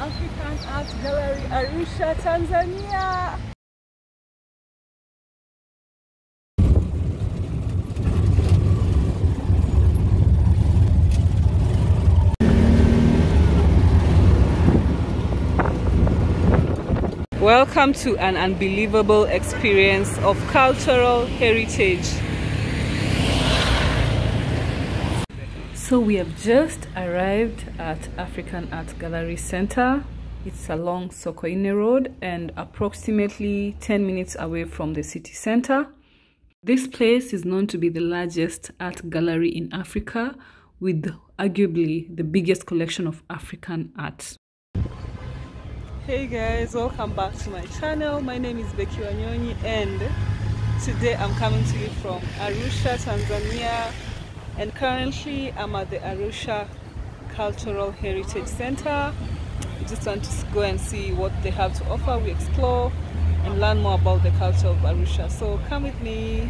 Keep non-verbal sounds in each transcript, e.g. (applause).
African Art Gallery, Arusha, Tanzania. Welcome to an unbelievable experience of cultural heritage. So we have just arrived at African Art Gallery Center. It's along Sokoine Road and approximately 10 minutes away from the city center. This place is known to be the largest art gallery in Africa with arguably the biggest collection of African art. Hey guys, welcome back to my channel. My name is Becky Wanyonyi and today I'm coming to you from Arusha, Tanzania and currently I'm at the Arusha Cultural Heritage Center. We just want to go and see what they have to offer. We explore and learn more about the culture of Arusha. So come with me.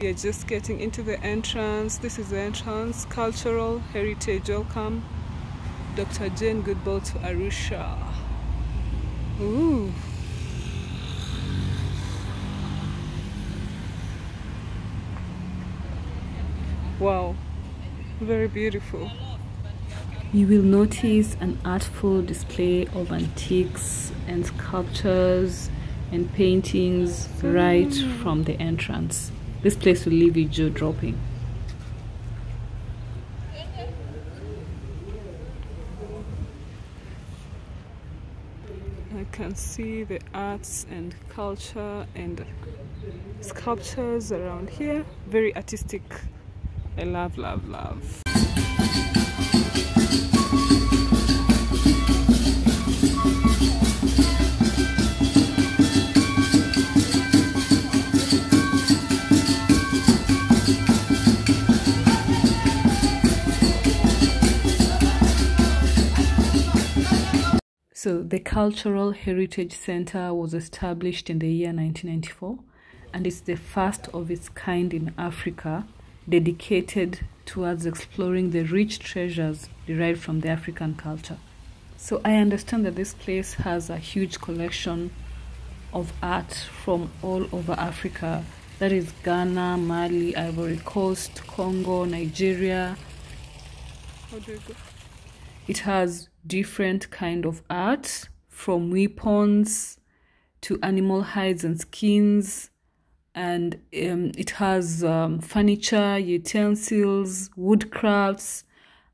We are just getting into the entrance. This is the entrance. Cultural Heritage. Welcome, Dr. Jane Goodall to Arusha. Ooh. Wow, very beautiful. You will notice an artful display of antiques and sculptures and paintings right from the entrance. This place will leave you jaw dropping. I can see the arts and culture and sculptures around here. Very artistic. I love, love, love. So, the Cultural Heritage Center was established in the year 1994 and it's the first of its kind in Africa dedicated towards exploring the rich treasures derived from the African culture. So, I understand that this place has a huge collection of art from all over Africa that is Ghana, Mali, Ivory Coast, Congo, Nigeria. How do you go? It has different kind of art from weapons to animal hides and skins and um, it has um, furniture utensils woodcrafts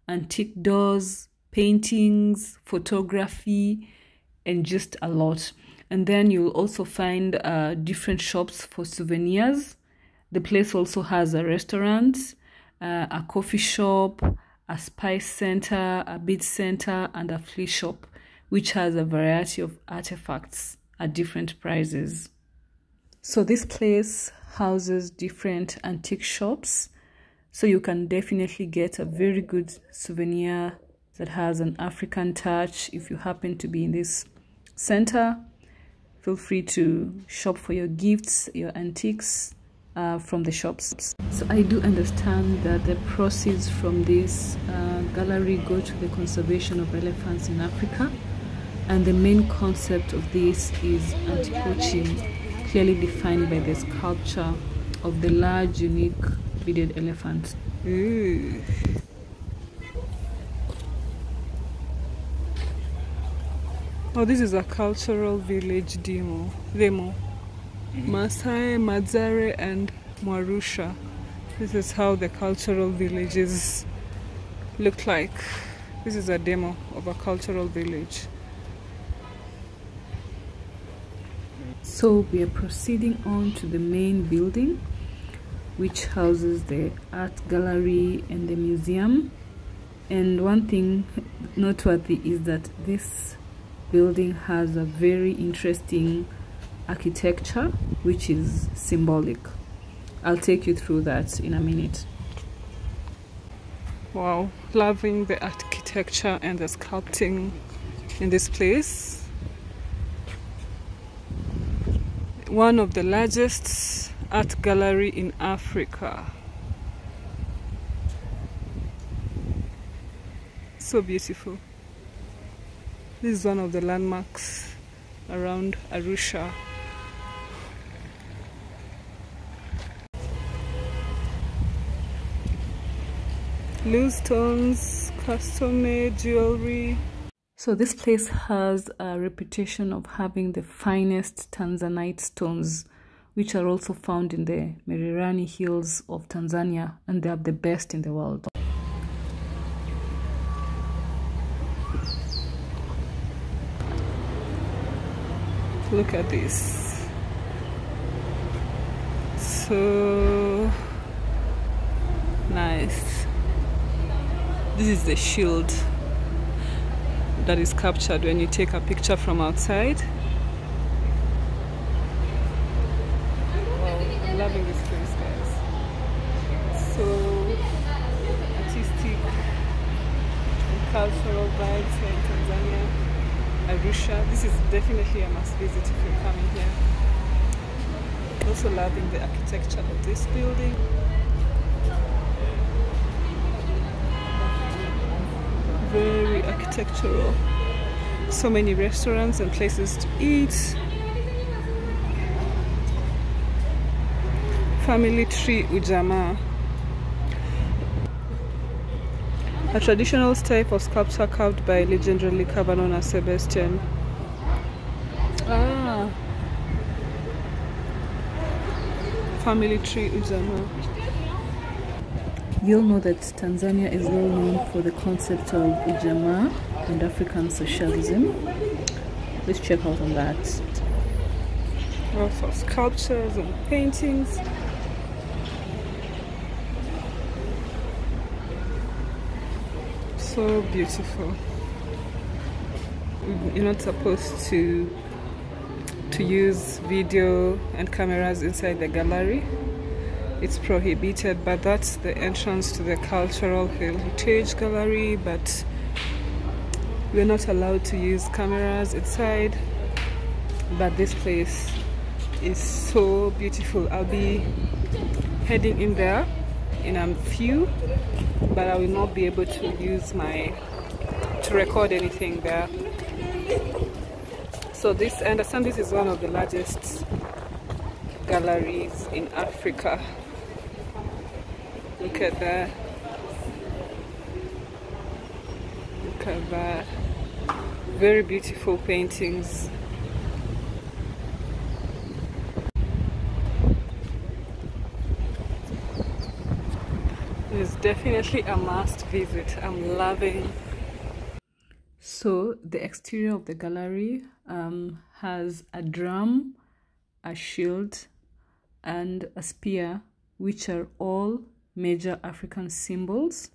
antique doors paintings photography and just a lot and then you'll also find uh, different shops for souvenirs the place also has a restaurant uh, a coffee shop a spice center, a bead center, and a flea shop, which has a variety of artifacts at different prices. So this place houses different antique shops, so you can definitely get a very good souvenir that has an African touch. If you happen to be in this center, feel free to shop for your gifts, your antiques, uh, from the shops. So I do understand that the proceeds from this uh, gallery go to the conservation of elephants in Africa and the main concept of this is anti-poaching clearly defined by the sculpture of the large unique bearded elephant. Ooh. Mm. Oh, this is a cultural village demo. demo. Masai, mm-hmm. Madzare, and Mwarusha. This is how the cultural villages look like. This is a demo of a cultural village. So we are proceeding on to the main building which houses the art gallery and the museum. And one thing noteworthy is that this building has a very interesting architecture which is symbolic. I'll take you through that in a minute. Wow loving the architecture and the sculpting in this place one of the largest art gallery in Africa. So beautiful. This is one of the landmarks around Arusha. Loose stones, custom-made jewelry, so this place has a reputation of having the finest Tanzanite stones, which are also found in the Mererani Hills of Tanzania, and they are the best in the world. Look at this. So nice. This is the shield that is captured when you take a picture from outside. Loving this place, guys. So artistic and cultural vibes here in Tanzania. Arusha. This is definitely a must visit if you're coming here. Also loving the architecture of this building. Very architectural. So many restaurants and places to eat. Family tree Ujamaa. A traditional type of sculpture carved by legendary carver known as Sebastian. Ah. Family tree Ujamaa. You'll know that Tanzania is well known for the concept of Ujamaa and African socialism. Let's check out on that. Lots of sculptures and paintings. So beautiful. Mm, you're not supposed to to use video and cameras inside the gallery. It's prohibited, but that's the entrance to the Cultural Heritage Gallery. But we're not allowed to use cameras inside. But this place is so beautiful. I'll be heading in there in a few, but I will not be able to use my to record anything there. So this, I understand this is one of the largest galleries in Africa. Look at that. Look at that. Very beautiful paintings. It's definitely a must visit. I'm loving. So the exterior of the gallery um, has a drum, a shield, and a spear, which are all major African symbols.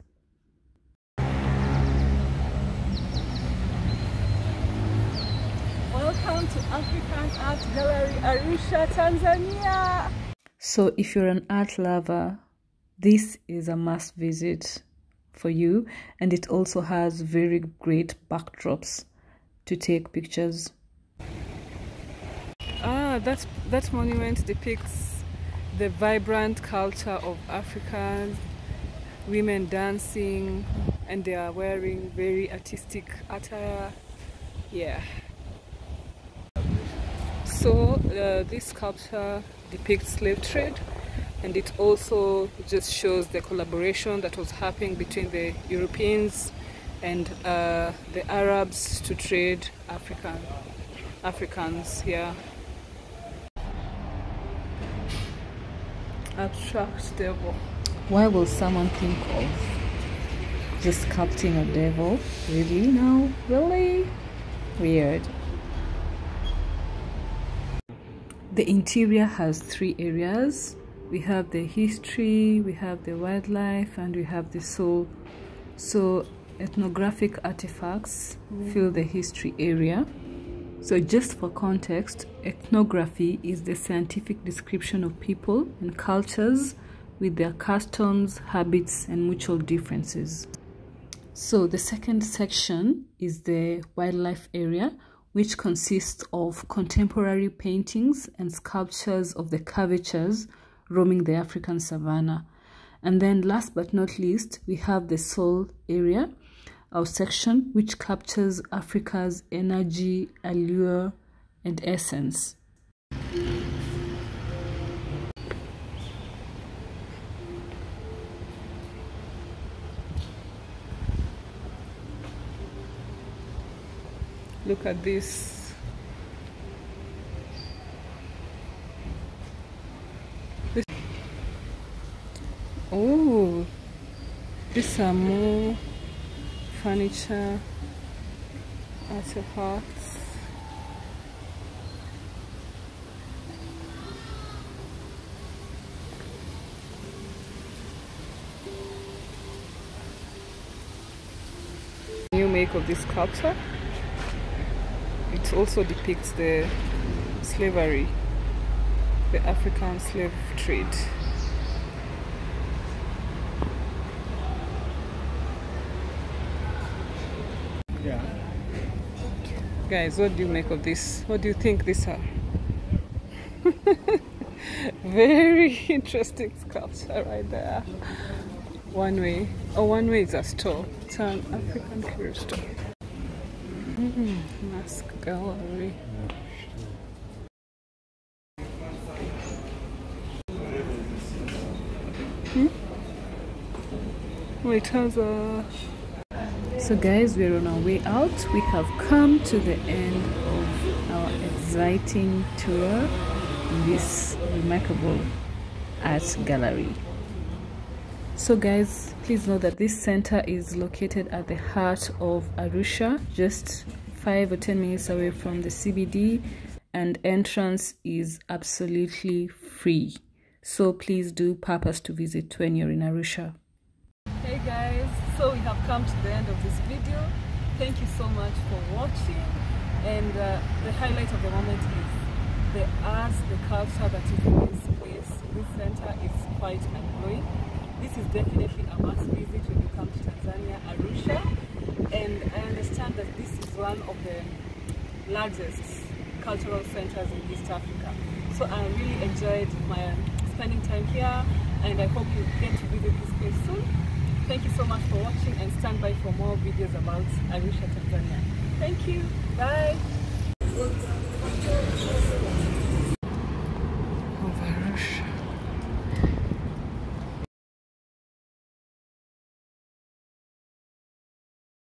Welcome to African Art Gallery, Arusha, Tanzania. So if you're an art lover, this is a must visit for you and it also has very great backdrops to take pictures. Ah, that, that monument depicts the vibrant culture of Africans, women dancing and they are wearing very artistic attire. Yeah. So uh, this sculpture depicts slave trade and it also just shows the collaboration that was happening between the Europeans and uh, the Arabs to trade African Africans here. Attract devil. Why will someone think of just sculpting a devil? Really now? Really? Weird. The interior has three areas. We have the history, we have the wildlife, and we have the soul. So ethnographic artifacts mm. fill the history area. So just for context, ethnography is the scientific description of people and cultures with their customs, habits, and mutual differences. So the second section is the wildlife area, which consists of contemporary paintings and sculptures of the curvatures roaming the African savanna. And then last but not least, we have the soul area, our section, which captures Africa's energy, allure, and essence. Look at this. this. Oh, these are more furniture artifacts. New make of this sculpture. It also depicts the slavery, the African slave trade. Yeah. Guys, what do you make of this? What do you think these are? (laughs) Very interesting sculpture right there. One way. Oh, one way is a store. It's an African curio store. Mm, mask gallery. Hmm? Wait, has a So, guys, we're on our way out. We have come to the end of our exciting tour in this remarkable art gallery. So, guys, please know that this center is located at the heart of Arusha, just five or ten minutes away from the CBD, and entrance is absolutely free. So, please do purpose to visit when you're in Arusha. Guys, so we have come to the end of this video. Thank you so much for watching and uh, the highlight of the moment is the art, the culture that is in this place. This center is quite mind-blowing. This is definitely a must visit when you come to Tanzania, Arusha and I understand that this is one of the largest cultural centers in East Africa. So I really enjoyed my spending time here and I hope you get to visit this place soon. Thank you so much for watching and stand by for more videos about Arusha, Tanzania. Thank you. Bye.